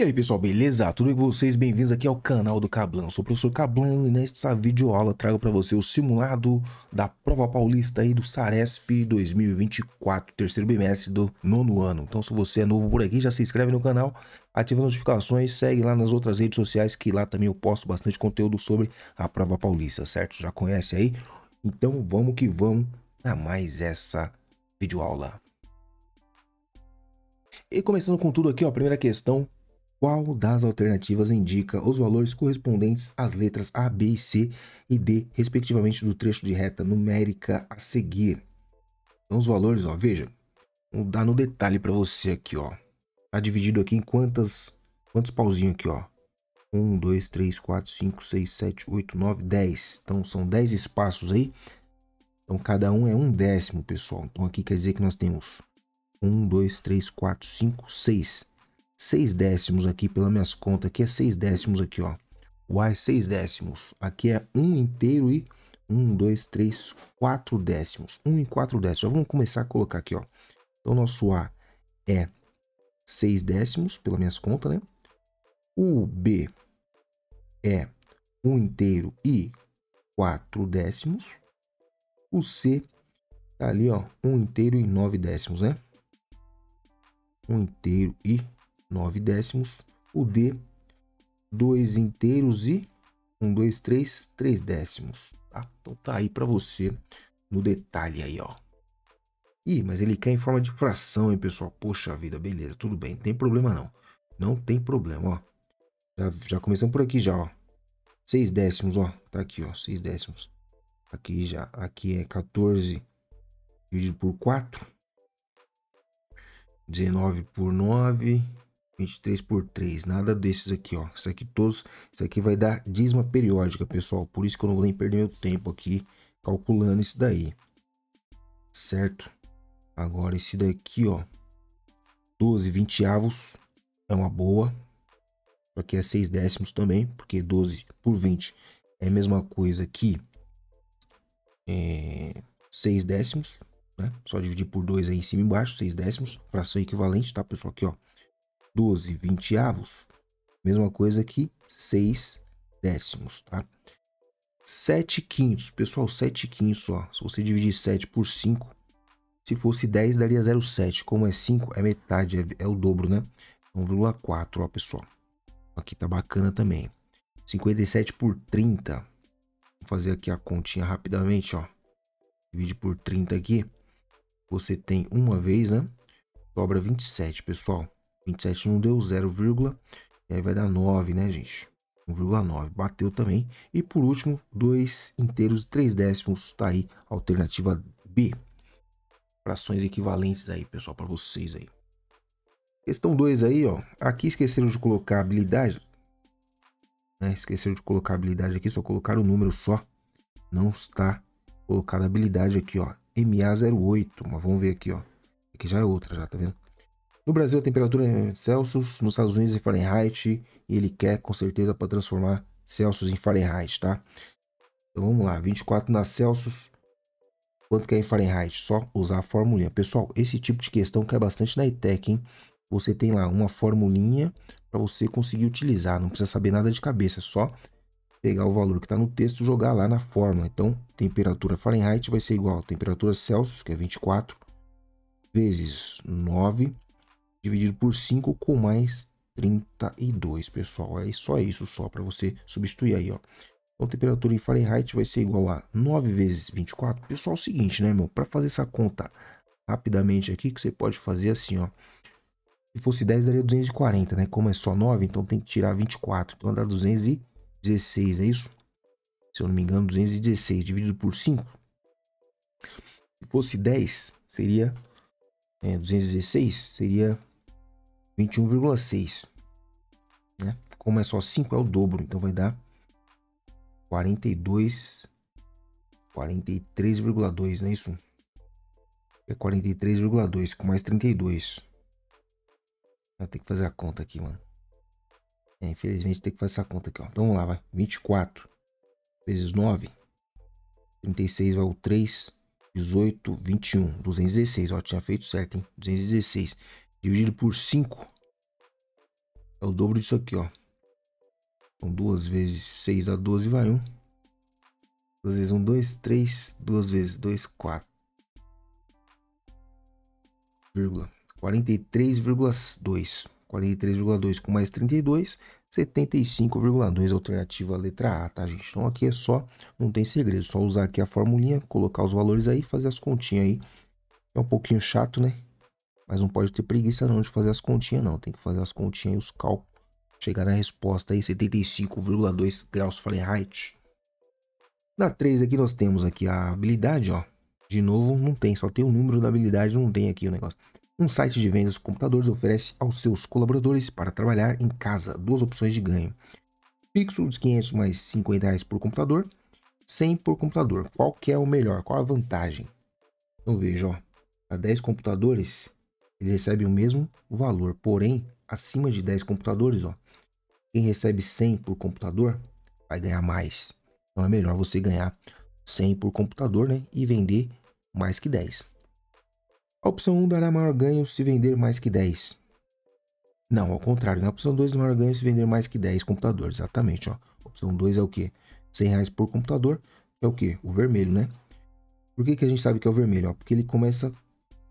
E aí pessoal, beleza? Tudo bem com vocês? Bem-vindos aqui ao canal do Cablan. Sou o professor Cablan e nesta videoaula trago para você o simulado da prova paulista aí do Saresp 2024, terceiro bimestre do nono ano. Então se você é novo por aqui, já se inscreve no canal, ativa as notificações, segue lá nas outras redes sociais que lá também eu posto bastante conteúdo sobre a prova paulista, certo? Já conhece aí? Então vamos que vamos a mais essa videoaula. E começando com tudo aqui, ó, a primeira questão qual das alternativas indica os valores correspondentes às letras A, B, C e D, respectivamente, do trecho de reta numérica a seguir? Então, os valores, ó, veja, vou dar no detalhe para você aqui, ó. Tá dividido aqui em quantas, quantos pauzinhos aqui, ó. 1, 2, 3, 4, 5, 6, 7, 8, 9, 10. Então, são 10 espaços aí. Então, cada um é um décimo, pessoal. Então, aqui quer dizer que nós temos 1, 2, 3, 4, 5, 6 6 décimos aqui, pelas minhas contas, aqui é 6 décimos aqui, ó. O A é 6 décimos. Aqui é 1 inteiro e 1, 2, 3, 4 décimos. 1 e 4 décimos. Vamos começar a colocar aqui, ó. Então, nosso A é 6 décimos, pelas minhas contas, né? O B é 1 inteiro e 4 décimos. O C tá ali, ó, 1 inteiro e 9 décimos, né? 1 inteiro e 9 décimos. O D, 2 inteiros e 1, 2, 3, 3 décimos. Tá? Então tá aí para você no detalhe aí, ó. Ih, mas ele quer em forma de fração, hein, pessoal? Poxa vida, beleza, tudo bem, não tem problema não. Não tem problema, ó. Já, já começamos por aqui já, ó. 6 décimos, ó. Tá aqui, ó, 6 décimos. Aqui já, aqui é 14 dividido por 4. 19 por 9 23 por 3, nada desses aqui, ó. Isso aqui todos, isso aqui vai dar dízima periódica, pessoal. Por isso que eu não vou nem perder meu tempo aqui calculando isso daí. Certo? Agora esse daqui, ó. 12 vinteavos é uma boa. Aqui é 6 décimos também, porque 12 por 20 é a mesma coisa que é, 6 décimos, né? Só dividir por 2 aí em cima e embaixo, 6 décimos, fração equivalente, tá, pessoal? Aqui, ó. 12 vinteavos, mesma coisa que 6 décimos, tá? 7 quintos, pessoal, 7 quintos, ó, se você dividir 7 por 5, se fosse 10 daria 0,7, como é 5 é metade, é, é o dobro, né? 1,4, ó, pessoal. Aqui tá bacana também. 57 por 30, vou fazer aqui a continha rapidamente, ó. Divide por 30 aqui, você tem uma vez, né? Sobra 27, pessoal. 27 não deu 0, e aí vai dar 9, né, gente? 1,9. Bateu também. E por último, 2 inteiros e 3 décimos. Tá aí, alternativa B. Frações equivalentes aí, pessoal, para vocês aí. Questão 2 aí, ó. Aqui esqueceram de colocar habilidade. Né? Esqueceram de colocar habilidade aqui, só colocaram o número só. Não está colocada habilidade aqui, ó. MA08. Mas vamos ver aqui, ó. Aqui já é outra, já, tá vendo? No Brasil, a temperatura é Celsius, nos Estados Unidos é Fahrenheit, e ele quer com certeza para transformar Celsius em Fahrenheit, tá? Então vamos lá, 24 na Celsius, quanto que é em Fahrenheit? Só usar a formulinha. Pessoal, esse tipo de questão cai bastante na ITEC, hein? Você tem lá uma formulinha para você conseguir utilizar, não precisa saber nada de cabeça, é só pegar o valor que está no texto e jogar lá na fórmula. Então, temperatura Fahrenheit vai ser igual a temperatura Celsius, que é 24, vezes 9 dividido por 5 com mais 32, pessoal. É só isso só para você substituir aí, ó. Então, a temperatura em Fahrenheit vai ser igual a 9 vezes 24. Pessoal, é o seguinte, né, irmão? Para fazer essa conta rapidamente aqui, que você pode fazer assim, ó. Se fosse 10, daria 240, né? Como é só 9, então tem que tirar 24. Então dá 216, é isso? Se eu não me engano, 216 dividido por 5. Se fosse 10, seria é, 216, seria 21,6. Né? Como é só 5, é o dobro, então vai dar 42, 43,2, não é isso? É 43,2 com mais 32. Vou ter que fazer a conta aqui, mano. É, infelizmente tem que fazer essa conta aqui, ó. Então vamos lá, vai. 24 vezes 9. 36 vai o 3. 18, 21. 216, ó. Tinha feito certo, hein? 216 dividido por 5 É o dobro disso aqui, ó. Então, duas vezes 6 dá 12, vai 1. Um. Duas vezes 1, 2, 3. Duas vezes 2, 4. 43,2. 43,2 com mais 32, 75,2 alternativa letra A, tá, gente? Então aqui é só, não tem segredo, só usar aqui a formulinha, colocar os valores aí, fazer as continhas aí. É um pouquinho chato, né? Mas não pode ter preguiça não de fazer as continhas não, tem que fazer as continhas e os cálculos. Chegar na resposta aí, 75,2 graus Fahrenheit. Na 3 aqui nós temos aqui a habilidade, ó. De novo, não tem, só tem o número da habilidade, não tem aqui o negócio. Um site de vendas de computadores oferece aos seus colaboradores para trabalhar em casa duas opções de ganho. Fixo dos 500 mais 50 reais por computador, 100 por computador. Qual que é o melhor? Qual a vantagem? Então veja, ó, a 10 computadores, eles recebem o mesmo valor, porém, acima de 10 computadores, ó, quem recebe 100 por computador vai ganhar mais. Então é melhor você ganhar 100 por computador, né, e vender mais que 10. A opção 1 dará maior ganho se vender mais que 10. Não, ao contrário. Na né? opção 2, maior ganho se vender mais que 10 computadores. Exatamente, ó. Opção 2 é o quê? 100 reais por computador. É o quê? O vermelho, né? Por que, que a gente sabe que é o vermelho? Ó? Porque ele começa...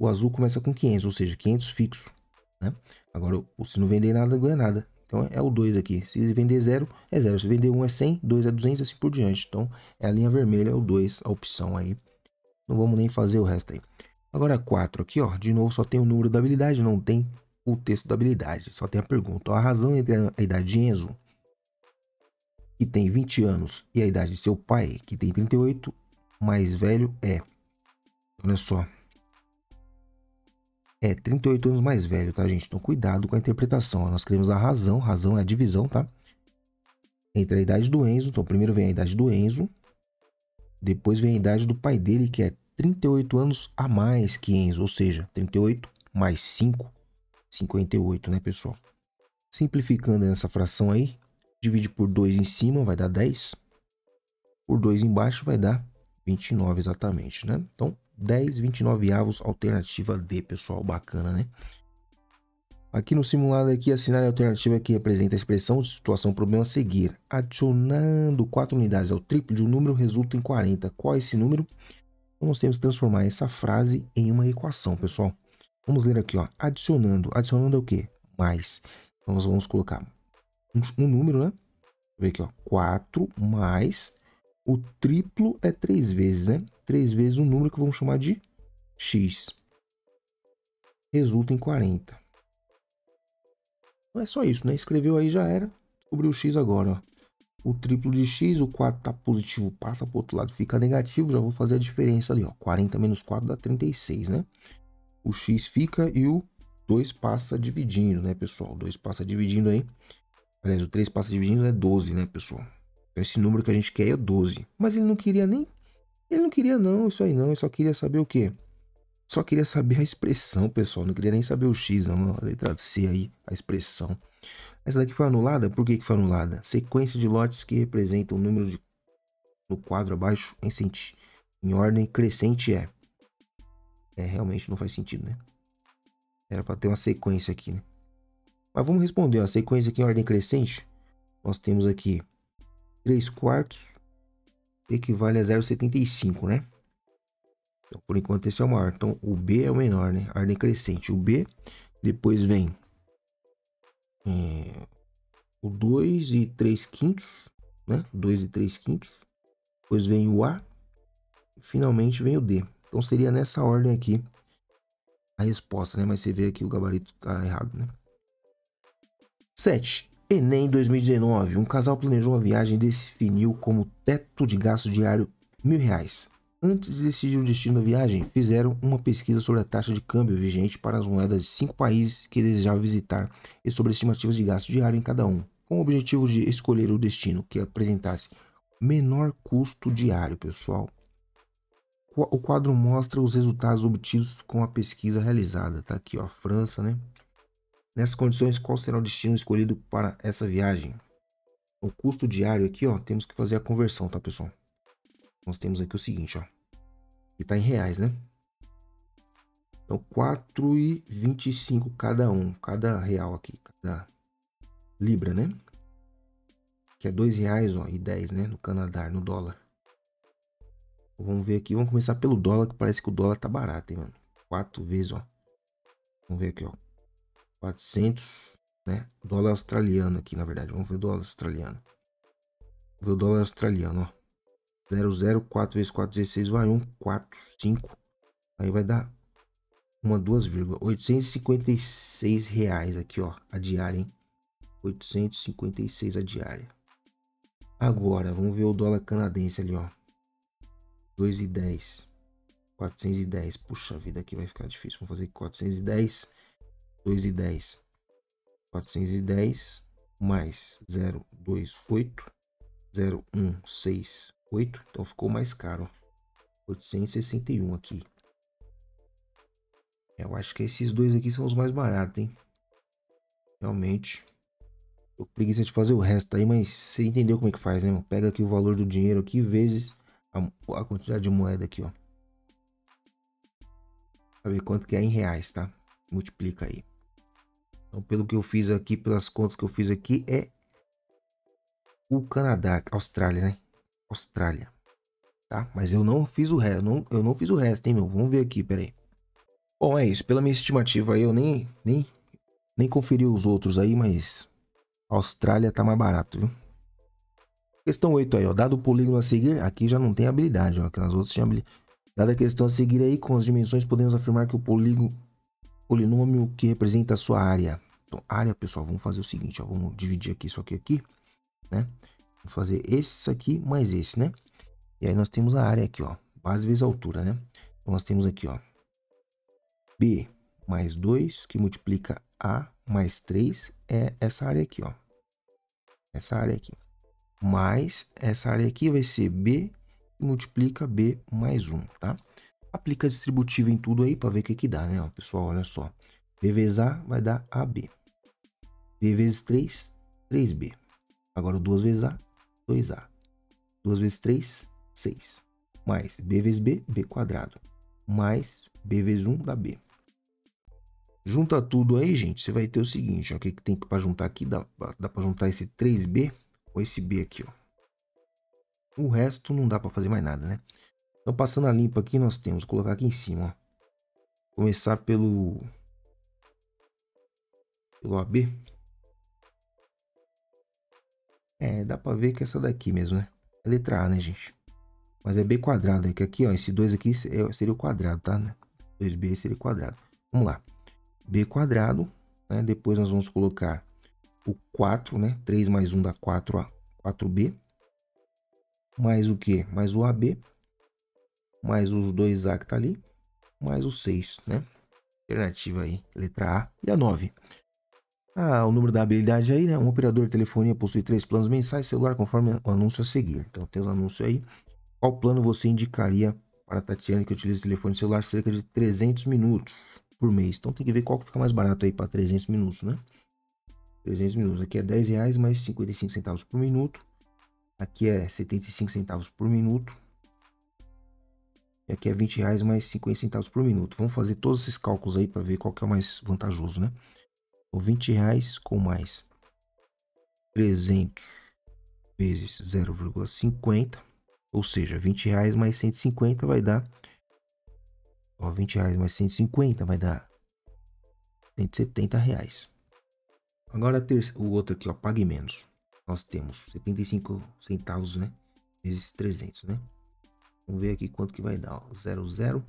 O azul começa com 500, ou seja, 500 fixo, né? Agora, se não vender nada, ganha nada. Então, é o 2 aqui. Se vender 0, é 0. Se vender 1 um, é 100, 2 é 200, assim por diante. Então, é a linha vermelha, é o 2, a opção aí. Não vamos nem fazer o resto aí. Agora 4 aqui, ó, de novo só tem o número da habilidade, não tem o texto da habilidade, só tem a pergunta. A razão entre a idade de Enzo, que tem 20 anos, e a idade de seu pai, que tem 38, mais velho é. Olha só. É 38 anos mais velho, tá, gente? Então cuidado com a interpretação. Nós queremos a razão, razão é a divisão, tá? Entre a idade do Enzo, então primeiro vem a idade do Enzo, depois vem a idade do pai dele, que é 38 anos a mais que Enzo, ou seja, 38 mais 5, 58, né, pessoal? Simplificando essa fração aí, divide por 2 em cima, vai dar 10. Por 2 embaixo vai dar 29 exatamente, né? Então, 10, 29 avos, alternativa D, pessoal, bacana, né? Aqui no simulado aqui, assinar a alternativa que representa a expressão de situação problema a seguir. Adicionando 4 unidades ao triplo de um número resulta em 40. Qual é esse número? Então, nós temos que transformar essa frase em uma equação, pessoal. Vamos ler aqui, ó. Adicionando. Adicionando é o quê? Mais. Então, nós vamos colocar um, um número, né? Vou ver aqui, ó. 4 mais... O triplo é 3 vezes, né? 3 vezes um número que vamos chamar de x. Resulta em 40. Não é só isso, né? Escreveu aí, já era. Descobriu o x agora, ó o triplo de x, o 4 está positivo, passa para o outro lado, fica negativo, já vou fazer a diferença ali, ó, 40 menos 4 dá 36, né? O x fica e o 2 passa dividindo, né, pessoal? O 2 passa dividindo aí, aliás, o 3 passa dividindo é 12, né, pessoal? Então, esse número que a gente quer é 12, mas ele não queria nem, ele não queria não, isso aí não, ele só queria saber o quê? Só queria saber a expressão, pessoal, não queria nem saber o x, não, a letra C aí, a expressão. Essa daqui foi anulada? Por que, que foi anulada? Sequência de lotes que representam o número de, no quadro abaixo em, senti, em ordem crescente é. É, realmente não faz sentido, né? Era para ter uma sequência aqui, né? Mas vamos responder, ó, a sequência aqui em ordem crescente. Nós temos aqui 3 quartos equivale a 0,75, né? Então, por enquanto esse é o maior. Então, o B é o menor, né? Ordem crescente. O B, depois vem é, o 2 e 3 quintos, né? 2 e 3 quintos. Depois vem o A. E finalmente vem o D. Então seria nessa ordem aqui a resposta, né? Mas você vê aqui o gabarito tá errado, né? 7. Enem 2019. Um casal planejou uma viagem e definiu como teto de gasto diário mil reais. Antes de decidir o destino da viagem, fizeram uma pesquisa sobre a taxa de câmbio vigente para as moedas de cinco países que desejavam visitar e sobre estimativas de gasto diário em cada um, com o objetivo de escolher o destino que apresentasse menor custo diário, pessoal. O quadro mostra os resultados obtidos com a pesquisa realizada. Tá aqui, ó, França, né? Nessas condições, qual será o destino escolhido para essa viagem? O custo diário aqui, ó, temos que fazer a conversão, tá, pessoal? nós temos aqui o seguinte, ó. Que tá em reais, né? Então, 4,25 cada um, cada real aqui, cada libra, né? Que é dois reais, ó, e 10, né? No Canadá, no dólar. Vamos ver aqui, vamos começar pelo dólar, que parece que o dólar tá barato, hein, mano? Quatro vezes, ó. Vamos ver aqui, ó. 400, né? Dólar australiano aqui, na verdade. Vamos ver o dólar australiano. Vamos ver o dólar australiano, ó. 00, 4 vezes 4, 16, vai 1, 4, 5. Aí vai dar uma, duas vírgulas. 856 reais aqui, ó. A diária, hein? 856 a diária. Agora, vamos ver o dólar canadense ali, ó. 2,10. 410. Puxa vida, aqui vai ficar difícil. Vamos fazer 410. 2,10. 410 mais 028. 0168. Então ficou mais caro, ó. 861 aqui. Eu acho que esses dois aqui são os mais baratos, hein? Realmente. Tô preguiça de fazer o resto aí, mas você entendeu como é que faz, né, mano? Pega aqui o valor do dinheiro aqui, vezes a, a quantidade de moeda aqui, ó. Pra ver quanto que é em reais, tá? Multiplica aí. Então, pelo que eu fiz aqui, pelas contas que eu fiz aqui, é o Canadá, Austrália, né? Austrália. Tá? Mas eu não fiz o resto, não, eu não fiz o resto, hein, meu? Vamos ver aqui, peraí. Bom, é isso. Pela minha estimativa aí, eu nem, nem, nem conferi os outros aí, mas Austrália tá mais barato, viu? Questão 8 aí, ó. Dado o polígono a seguir, aqui já não tem habilidade, ó. Que nas outras tinha habilidade. Dada a questão a seguir aí, com as dimensões, podemos afirmar que o polígono, polinômio que representa a sua área. Então, área, pessoal, vamos fazer o seguinte, ó. Vamos dividir aqui isso aqui, aqui, né? Vamos fazer esse aqui mais esse, né? E aí nós temos a área aqui, ó. Base vezes altura, né? Então nós temos aqui, ó. B mais 2, que multiplica A mais 3, é essa área aqui, ó. Essa área aqui. Mais essa área aqui vai ser B, que multiplica B mais 1, tá? Aplica distributivo em tudo aí para ver o que que dá, né? Ó, pessoal, olha só. B vezes A vai dar AB. B vezes 3, 3B. Agora 2 vezes A, 2A. 2 vezes 3, 6. Mais B vezes B, B quadrado. Mais B vezes 1 dá B. Junta tudo aí, gente, você vai ter o seguinte, ó, o que, que tem para juntar aqui, dá, dá para juntar esse 3B com esse B aqui, ó. O resto não dá para fazer mais nada, né? Então, passando a limpa aqui, nós temos, vou colocar aqui em cima, ó. Começar pelo... Pelo AB. É, dá para ver que é essa daqui mesmo, né? É letra A, né, gente? Mas é B quadrado, é que aqui, ó, esse 2 aqui é, seria o quadrado, tá? 2B seria o quadrado. Vamos lá b quadrado, né? Depois nós vamos colocar o 4, né? 3 mais 1 dá 4, 4b. Mais o que? Mais o AB. Mais os 2A que tá ali. Mais o 6, né? Alternativa aí, letra A e a 9. Ah, o número da habilidade aí, né? Um operador de telefonia possui três planos mensais celular conforme o anúncio a seguir. Então tem os anúncios aí. Qual plano você indicaria para a Tatiana que utiliza o telefone celular cerca de 300 minutos? por mês. Então tem que ver qual que fica mais barato aí para 300 minutos, né? 300 minutos. Aqui é 10 reais mais 55 centavos por minuto. Aqui é 75 centavos por minuto. E aqui é 20 reais mais 50 centavos por minuto. Vamos fazer todos esses cálculos aí para ver qual que é o mais vantajoso, né? Então, 20 reais com mais 300 vezes 0,50, ou seja, 20 reais mais 150 vai dar Ó, 20 reais mais 150 vai dar 170 reais. Agora o outro aqui, ó, pague menos. Nós temos 75 centavos, né? Vezes 300, né? Vamos ver aqui quanto que vai dar, ó. 00,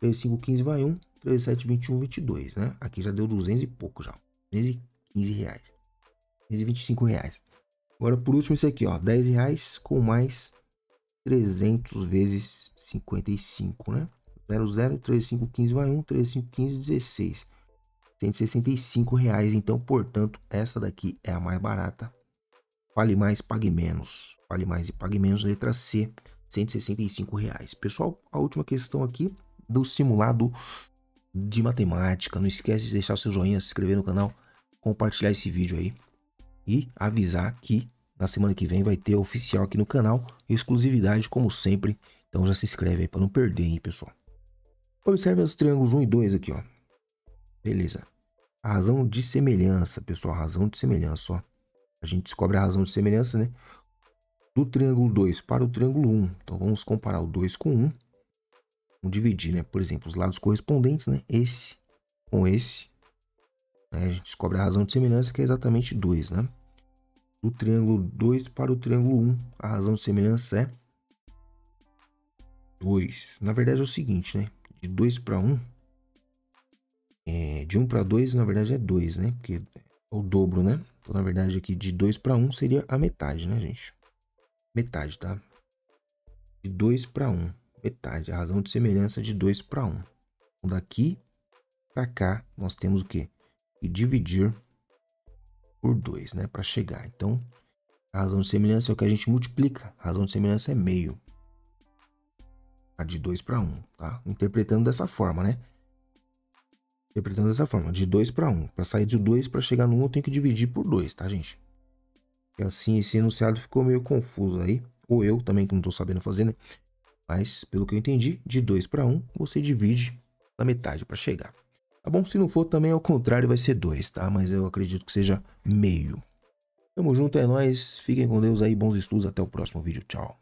3515 vai 1, 3721, 22, né? Aqui já deu 200 e pouco já. 215 reais. 225 reais. Agora por último esse aqui, ó, 10 reais com mais 300 vezes 55, né? 00, 3515 vai 1, 3515, 16. 165 reais. Então, portanto, essa daqui é a mais barata. Vale mais, pague menos. Vale mais e pague menos. Letra C, 165 reais. Pessoal, a última questão aqui do simulado de matemática. Não esquece de deixar o seu joinha, se inscrever no canal, compartilhar esse vídeo aí. E avisar que na semana que vem vai ter oficial aqui no canal. Exclusividade, como sempre. Então já se inscreve aí para não perder, hein, pessoal. Observe os triângulos 1 e 2 aqui, ó. Beleza. A razão de semelhança, pessoal, razão de semelhança, ó. A gente descobre a razão de semelhança, né? Do triângulo 2 para o triângulo 1. Então, vamos comparar o 2 com 1. Vamos dividir, né? Por exemplo, os lados correspondentes, né? Esse com esse. Né? A gente descobre a razão de semelhança, que é exatamente 2, né? Do triângulo 2 para o triângulo 1, a razão de semelhança é 2. Na verdade é o seguinte, né? De 2 para 1, é, de 1 para 2, na verdade é 2, né? Porque é o dobro, né? Então, na verdade, aqui de 2 para 1 seria a metade, né, gente? Metade, tá? De 2 para 1. Metade. A razão de semelhança de 2 para 1. Então, daqui para cá, nós temos o quê? E dividir por 2, né? Para chegar. Então, a razão de semelhança é o que a gente multiplica. A razão de semelhança é meio. A de 2 para 1, tá? Interpretando dessa forma, né? Interpretando dessa forma, de 2 para 1. Para sair de 2 para chegar no 1, eu tenho que dividir por 2, tá, gente? E assim, esse enunciado ficou meio confuso aí. Ou eu também, que não estou sabendo fazer, né? Mas, pelo que eu entendi, de 2 para 1, você divide na metade para chegar. Tá bom? Se não for, também ao contrário, vai ser 2, tá? Mas eu acredito que seja meio. Tamo junto, é nóis. Fiquem com Deus aí. Bons estudos. Até o próximo vídeo. Tchau.